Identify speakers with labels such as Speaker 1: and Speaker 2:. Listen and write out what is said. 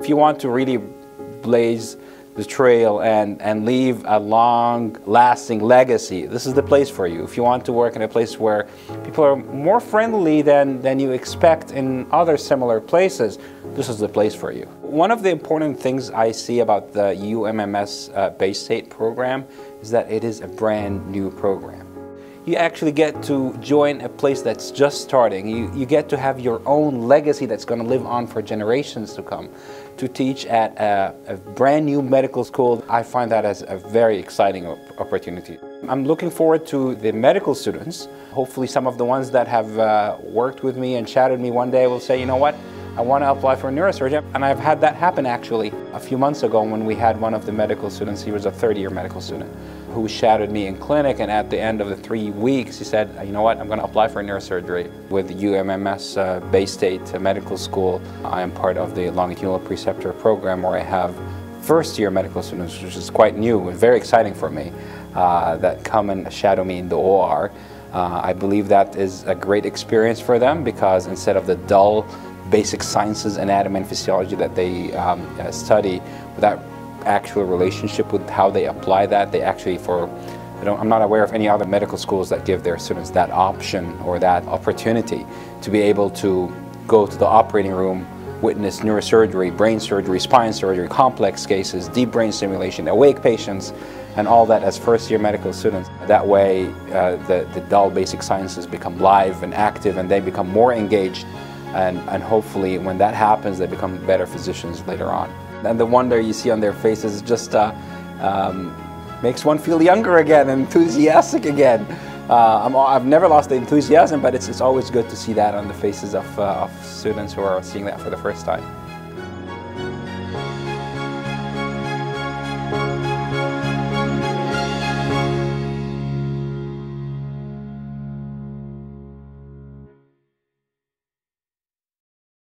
Speaker 1: If you want to really blaze the trail and, and leave a long lasting legacy, this is the place for you. If you want to work in a place where people are more friendly than, than you expect in other similar places, this is the place for you. One of the important things I see about the UMMS uh, Baystate program is that it is a brand new program you actually get to join a place that's just starting. You, you get to have your own legacy that's going to live on for generations to come. To teach at a, a brand new medical school, I find that as a very exciting opportunity. I'm looking forward to the medical students. Hopefully some of the ones that have uh, worked with me and chatted me one day will say, you know what, I want to apply for a neurosurgeon. And I've had that happen actually a few months ago when we had one of the medical students, he was a third year medical student who shadowed me in clinic and at the end of the three weeks he said, you know what, I'm going to apply for neurosurgery. With UMMS uh, Baystate Medical School, I am part of the longitudinal preceptor program where I have first year medical students, which is quite new and very exciting for me, uh, that come and shadow me in the OR. Uh, I believe that is a great experience for them because instead of the dull basic sciences, anatomy and physiology that they um, uh, study without actual relationship with how they apply that. They actually, for I'm not aware of any other medical schools that give their students that option or that opportunity to be able to go to the operating room, witness neurosurgery, brain surgery, spine surgery, complex cases, deep brain stimulation, awake patients, and all that as first year medical students. That way uh, the, the dull basic sciences become live and active and they become more engaged and, and hopefully when that happens they become better physicians later on and the wonder you see on their faces just uh, um, makes one feel younger again, enthusiastic again. Uh, i have never lost the enthusiasm, but it's, it's always good to see that on the faces of, uh, of students who are seeing that for the first time.